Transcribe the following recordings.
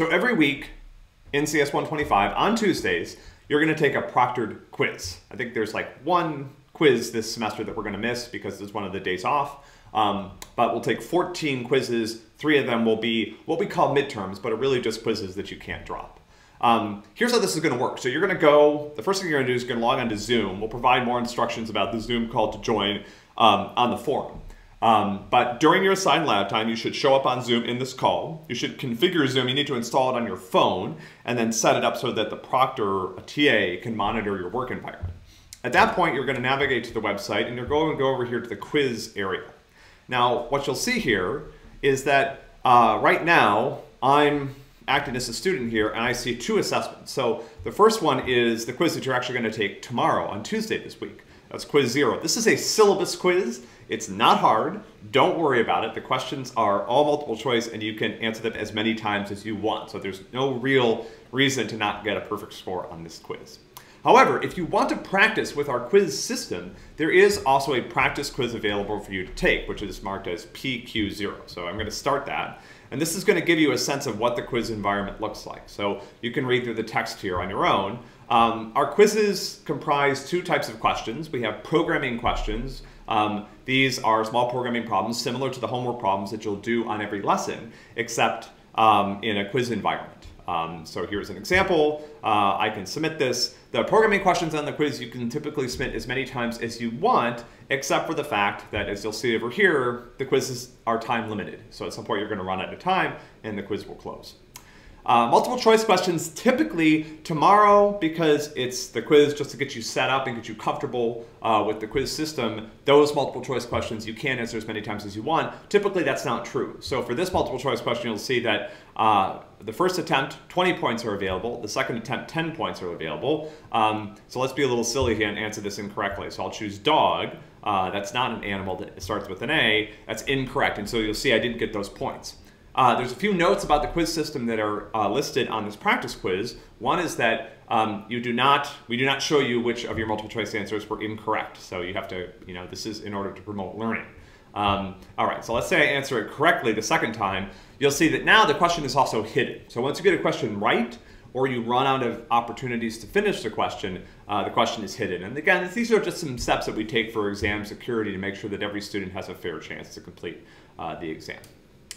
So every week in CS 125 on Tuesdays, you're going to take a proctored quiz. I think there's like one quiz this semester that we're going to miss because it's one of the days off. Um, but we'll take 14 quizzes. Three of them will be what we call midterms, but are really just quizzes that you can't drop. Um, here's how this is going to work. So you're going to go, the first thing you're going to do is you're going to log on to Zoom. We'll provide more instructions about the Zoom call to join um, on the forum. Um, but during your assigned lab time, you should show up on Zoom in this call. You should configure Zoom. You need to install it on your phone and then set it up so that the proctor, a TA, can monitor your work environment. At that point, you're going to navigate to the website and you're going to go over here to the quiz area. Now, what you'll see here is that uh, right now, I'm acting as a student here and I see two assessments. So the first one is the quiz that you're actually going to take tomorrow on Tuesday this week. That's quiz zero. This is a syllabus quiz. It's not hard. Don't worry about it. The questions are all multiple choice and you can answer them as many times as you want. So there's no real reason to not get a perfect score on this quiz. However, if you want to practice with our quiz system, there is also a practice quiz available for you to take, which is marked as PQ0. So I'm going to start that. And this is going to give you a sense of what the quiz environment looks like. So you can read through the text here on your own. Um, our quizzes comprise two types of questions. We have programming questions. Um, these are small programming problems similar to the homework problems that you'll do on every lesson, except um, in a quiz environment. Um, so here's an example. Uh, I can submit this. The programming questions on the quiz you can typically submit as many times as you want, except for the fact that, as you'll see over here, the quizzes are time limited. So at some point you're going to run out of time and the quiz will close. Uh, multiple choice questions typically tomorrow because it's the quiz just to get you set up and get you comfortable uh, with the quiz system. Those multiple choice questions you can answer as many times as you want. Typically that's not true. So for this multiple choice question you'll see that uh, the first attempt 20 points are available. The second attempt 10 points are available. Um, so let's be a little silly here and answer this incorrectly. So I'll choose dog. Uh, that's not an animal that starts with an A. That's incorrect. And so you'll see I didn't get those points. Uh, there's a few notes about the quiz system that are uh, listed on this practice quiz. One is that um, you do not, we do not show you which of your multiple choice answers were incorrect. So you have to, you know, this is in order to promote learning. Um, all right, so let's say I answer it correctly the second time. You'll see that now the question is also hidden. So once you get a question right, or you run out of opportunities to finish the question, uh, the question is hidden. And again, these are just some steps that we take for exam security to make sure that every student has a fair chance to complete uh, the exam.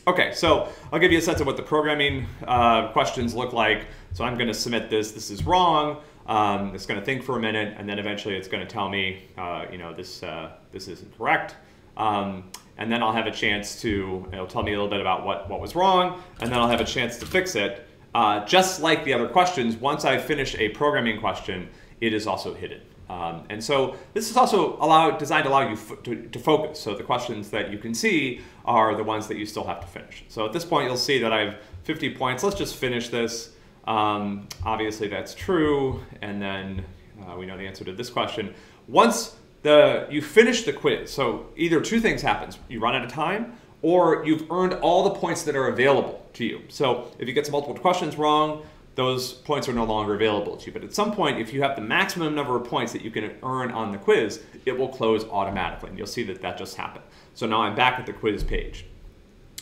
Okay, so I'll give you a sense of what the programming uh, questions look like. So I'm going to submit this. This is wrong. Um, it's going to think for a minute, and then eventually it's going to tell me, uh, you know, this uh, this isn't correct. Um, and then I'll have a chance to, it'll tell me a little bit about what, what was wrong, and then I'll have a chance to fix it. Uh, just like the other questions, once I finish a programming question, it is also hidden. Um, and so this is also allow, designed to allow you to, to, focus. So the questions that you can see are the ones that you still have to finish. So at this point, you'll see that I have 50 points. Let's just finish this. Um, obviously, that's true. And then uh, we know the answer to this question. Once the, you finish the quiz, so either two things happens. You run out of time, or you've earned all the points that are available to you. So if you get some multiple questions wrong, those points are no longer available to you. But at some point, if you have the maximum number of points that you can earn on the quiz, it will close automatically. And you'll see that that just happened. So now I'm back at the quiz page.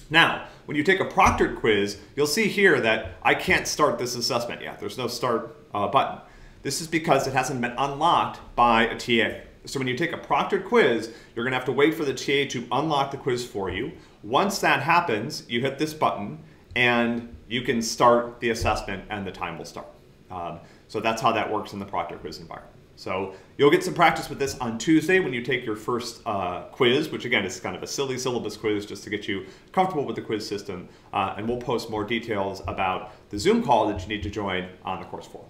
Now, when you take a proctored quiz, you'll see here that I can't start this assessment yet. There's no start uh, button. This is because it hasn't been unlocked by a TA. So when you take a proctored quiz, you're gonna have to wait for the TA to unlock the quiz for you. Once that happens, you hit this button and you can start the assessment and the time will start. Um, so that's how that works in the proctor quiz environment. So you'll get some practice with this on Tuesday when you take your first uh, quiz, which again is kind of a silly syllabus quiz just to get you comfortable with the quiz system. Uh, and we'll post more details about the Zoom call that you need to join on the course forum.